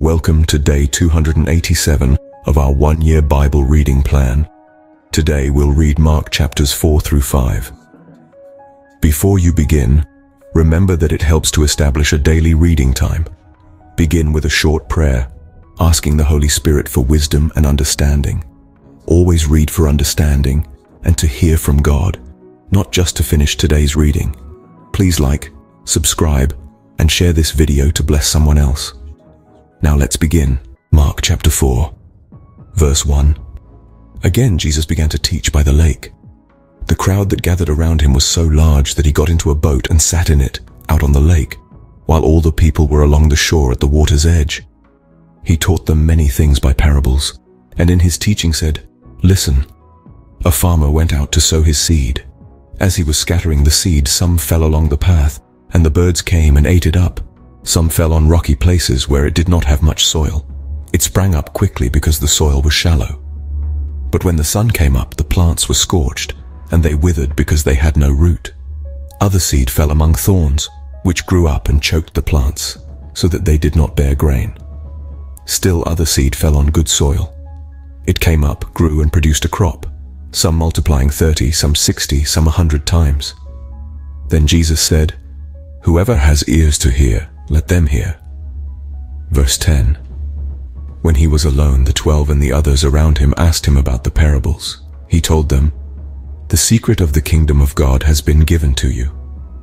Welcome to day 287 of our one-year Bible reading plan. Today we'll read Mark chapters 4 through 5. Before you begin, remember that it helps to establish a daily reading time. Begin with a short prayer, asking the Holy Spirit for wisdom and understanding. Always read for understanding and to hear from God, not just to finish today's reading. Please like, subscribe, and share this video to bless someone else. Now let's begin. Mark chapter 4, verse 1. Again Jesus began to teach by the lake. The crowd that gathered around him was so large that he got into a boat and sat in it, out on the lake, while all the people were along the shore at the water's edge. He taught them many things by parables, and in his teaching said, Listen, a farmer went out to sow his seed. As he was scattering the seed, some fell along the path, and the birds came and ate it up. Some fell on rocky places where it did not have much soil. It sprang up quickly because the soil was shallow. But when the sun came up, the plants were scorched, and they withered because they had no root. Other seed fell among thorns, which grew up and choked the plants, so that they did not bear grain. Still other seed fell on good soil. It came up, grew, and produced a crop, some multiplying thirty, some sixty, some a hundred times. Then Jesus said, Whoever has ears to hear, let them hear. Verse 10 When he was alone, the twelve and the others around him asked him about the parables. He told them, The secret of the kingdom of God has been given to you.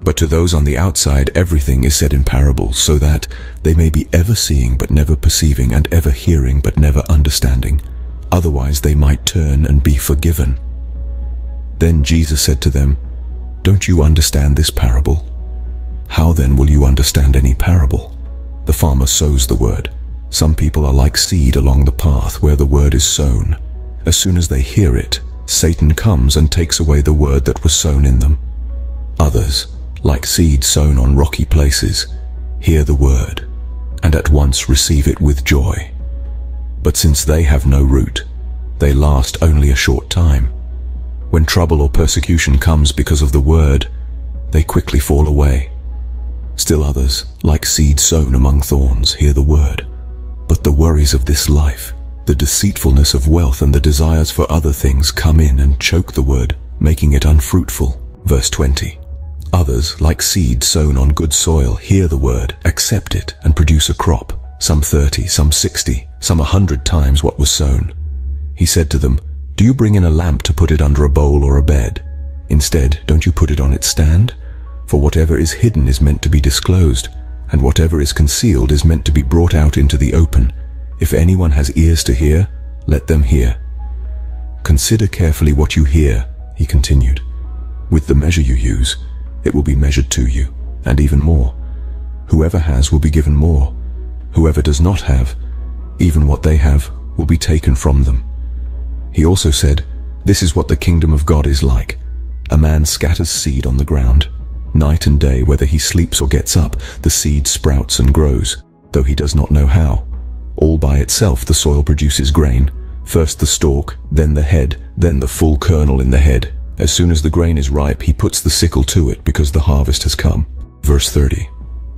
But to those on the outside, everything is said in parables, so that they may be ever seeing but never perceiving, and ever hearing but never understanding. Otherwise they might turn and be forgiven. Then Jesus said to them, Don't you understand this parable? How then will you understand any parable? The farmer sows the word. Some people are like seed along the path where the word is sown. As soon as they hear it, Satan comes and takes away the word that was sown in them. Others, like seed sown on rocky places, hear the word, and at once receive it with joy. But since they have no root, they last only a short time. When trouble or persecution comes because of the word, they quickly fall away. Still others, like seed sown among thorns, hear the word. But the worries of this life, the deceitfulness of wealth and the desires for other things come in and choke the word, making it unfruitful. Verse 20. Others, like seed sown on good soil, hear the word, accept it, and produce a crop, some thirty, some sixty, some a hundred times what was sown. He said to them, Do you bring in a lamp to put it under a bowl or a bed? Instead, don't you put it on its stand? For whatever is hidden is meant to be disclosed, and whatever is concealed is meant to be brought out into the open. If anyone has ears to hear, let them hear. Consider carefully what you hear, he continued. With the measure you use, it will be measured to you, and even more. Whoever has will be given more. Whoever does not have, even what they have, will be taken from them. He also said, This is what the kingdom of God is like. A man scatters seed on the ground. Night and day, whether he sleeps or gets up, the seed sprouts and grows, though he does not know how. All by itself the soil produces grain, first the stalk, then the head, then the full kernel in the head. As soon as the grain is ripe, he puts the sickle to it because the harvest has come. Verse 30.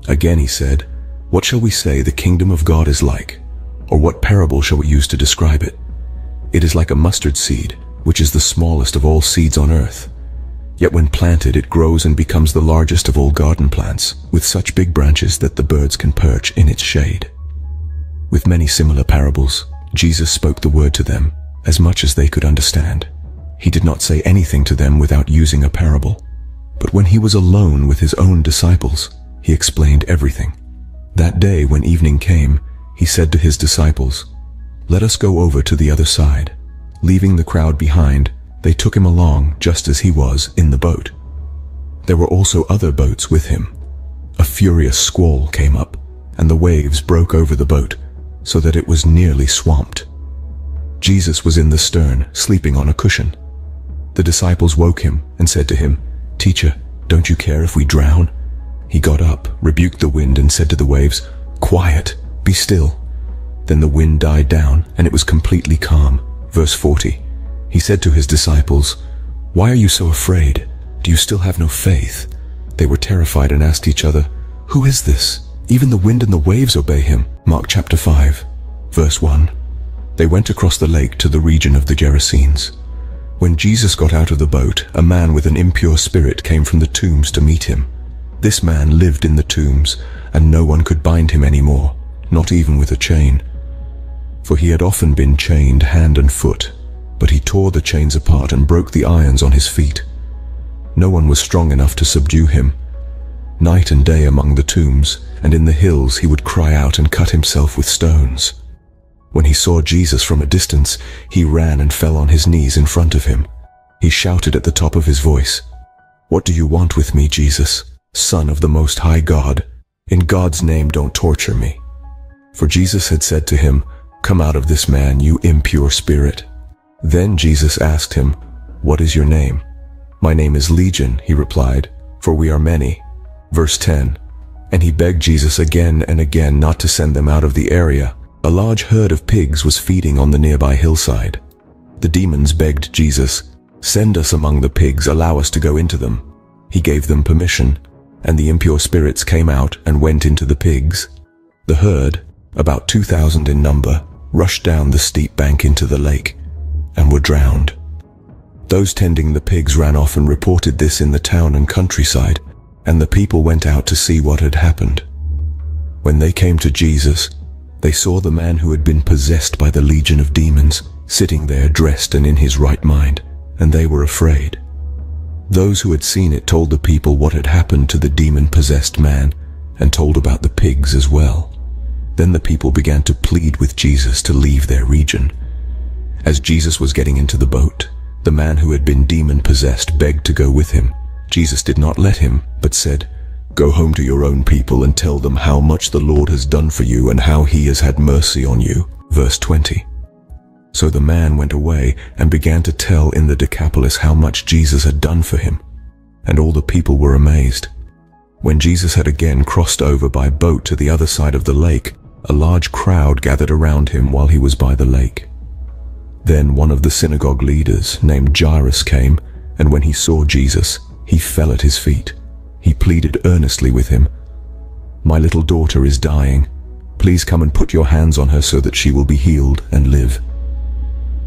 Again he said, What shall we say the kingdom of God is like? Or what parable shall we use to describe it? It is like a mustard seed, which is the smallest of all seeds on earth. Yet when planted, it grows and becomes the largest of all garden plants, with such big branches that the birds can perch in its shade. With many similar parables, Jesus spoke the word to them, as much as they could understand. He did not say anything to them without using a parable. But when he was alone with his own disciples, he explained everything. That day when evening came, he said to his disciples, Let us go over to the other side. Leaving the crowd behind, they took him along just as he was in the boat. There were also other boats with him. A furious squall came up, and the waves broke over the boat, so that it was nearly swamped. Jesus was in the stern, sleeping on a cushion. The disciples woke him and said to him, Teacher, don't you care if we drown? He got up, rebuked the wind, and said to the waves, Quiet, be still. Then the wind died down, and it was completely calm. Verse 40. He said to his disciples, Why are you so afraid? Do you still have no faith? They were terrified and asked each other, Who is this? Even the wind and the waves obey him. Mark chapter 5, verse 1. They went across the lake to the region of the Gerasenes. When Jesus got out of the boat, a man with an impure spirit came from the tombs to meet him. This man lived in the tombs, and no one could bind him anymore, not even with a chain. For he had often been chained hand and foot, but he tore the chains apart and broke the irons on his feet. No one was strong enough to subdue him. Night and day among the tombs, and in the hills he would cry out and cut himself with stones. When he saw Jesus from a distance, he ran and fell on his knees in front of him. He shouted at the top of his voice, What do you want with me, Jesus, Son of the Most High God? In God's name don't torture me. For Jesus had said to him, Come out of this man, you impure spirit. Then Jesus asked him, What is your name? My name is Legion, he replied, for we are many. Verse 10. And he begged Jesus again and again not to send them out of the area. A large herd of pigs was feeding on the nearby hillside. The demons begged Jesus, Send us among the pigs, allow us to go into them. He gave them permission, and the impure spirits came out and went into the pigs. The herd, about 2,000 in number, rushed down the steep bank into the lake and were drowned. Those tending the pigs ran off and reported this in the town and countryside, and the people went out to see what had happened. When they came to Jesus, they saw the man who had been possessed by the legion of demons sitting there dressed and in his right mind, and they were afraid. Those who had seen it told the people what had happened to the demon-possessed man and told about the pigs as well. Then the people began to plead with Jesus to leave their region. As Jesus was getting into the boat, the man who had been demon-possessed begged to go with him. Jesus did not let him, but said, Go home to your own people and tell them how much the Lord has done for you and how he has had mercy on you. Verse 20. So the man went away and began to tell in the Decapolis how much Jesus had done for him. And all the people were amazed. When Jesus had again crossed over by boat to the other side of the lake, a large crowd gathered around him while he was by the lake. Then one of the synagogue leaders, named Jairus, came, and when he saw Jesus, he fell at his feet. He pleaded earnestly with him, My little daughter is dying. Please come and put your hands on her so that she will be healed and live.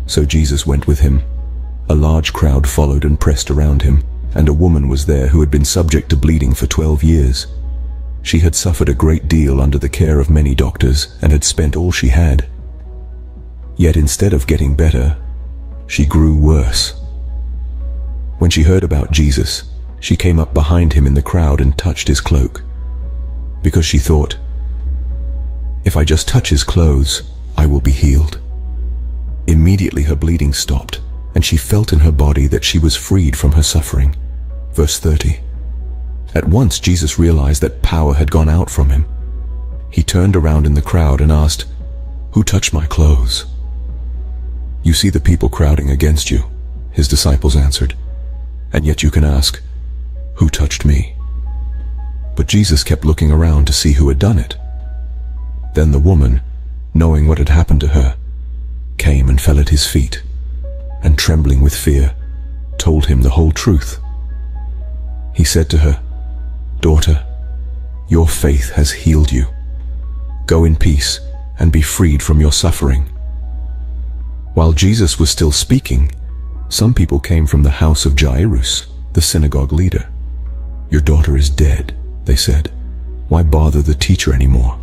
So Jesus went with him. A large crowd followed and pressed around him, and a woman was there who had been subject to bleeding for twelve years. She had suffered a great deal under the care of many doctors and had spent all she had. Yet instead of getting better, she grew worse. When she heard about Jesus, she came up behind him in the crowd and touched his cloak. Because she thought, if I just touch his clothes, I will be healed. Immediately her bleeding stopped, and she felt in her body that she was freed from her suffering. Verse 30. At once Jesus realized that power had gone out from him. He turned around in the crowd and asked, Who touched my clothes? You see the people crowding against you, his disciples answered. And yet you can ask, Who touched me? But Jesus kept looking around to see who had done it. Then the woman, knowing what had happened to her, came and fell at his feet, and trembling with fear, told him the whole truth. He said to her, Daughter, your faith has healed you. Go in peace and be freed from your suffering. While Jesus was still speaking, some people came from the house of Jairus, the synagogue leader. Your daughter is dead, they said. Why bother the teacher anymore?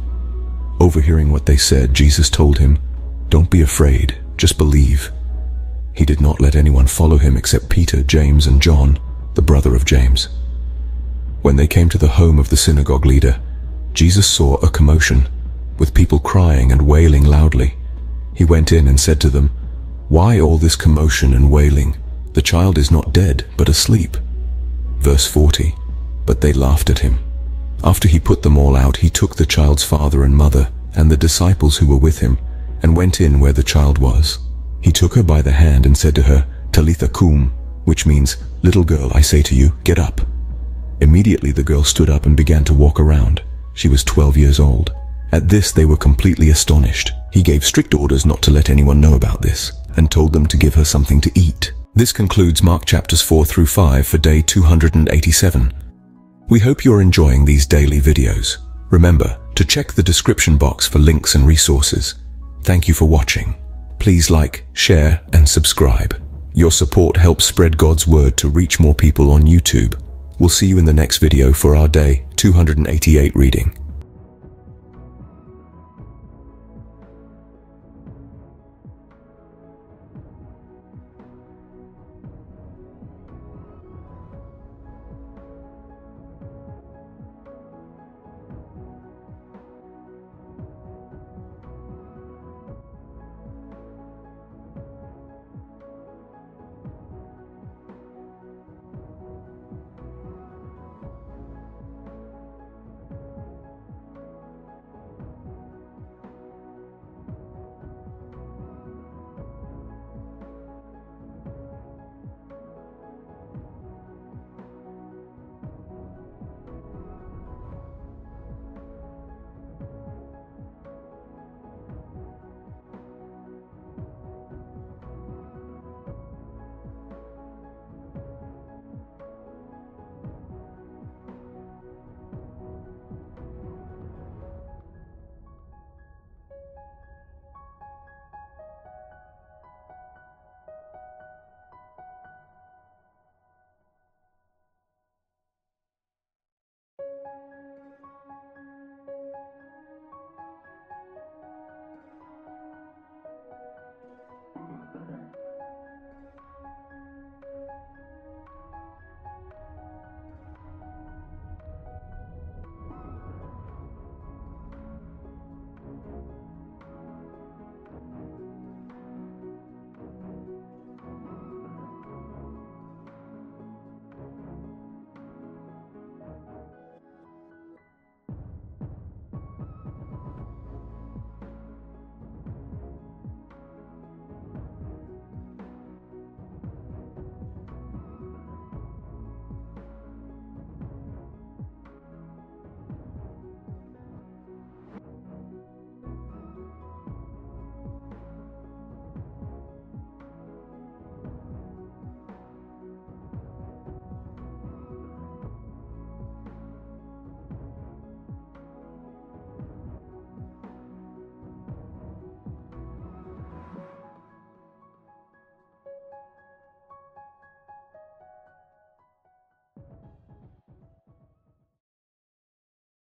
Overhearing what they said, Jesus told him, Don't be afraid, just believe. He did not let anyone follow him except Peter, James, and John, the brother of James. When they came to the home of the synagogue leader, Jesus saw a commotion, with people crying and wailing loudly. He went in and said to them, Why all this commotion and wailing? The child is not dead, but asleep. Verse 40, But they laughed at him. After he put them all out, he took the child's father and mother, and the disciples who were with him, and went in where the child was. He took her by the hand and said to her, Talitha koum, which means, Little girl, I say to you, get up. Immediately the girl stood up and began to walk around. She was 12 years old. At this they were completely astonished. He gave strict orders not to let anyone know about this, and told them to give her something to eat. This concludes Mark chapters 4 through 5 for day 287. We hope you're enjoying these daily videos. Remember to check the description box for links and resources. Thank you for watching. Please like, share, and subscribe. Your support helps spread God's word to reach more people on YouTube. We'll see you in the next video for our day 288 reading.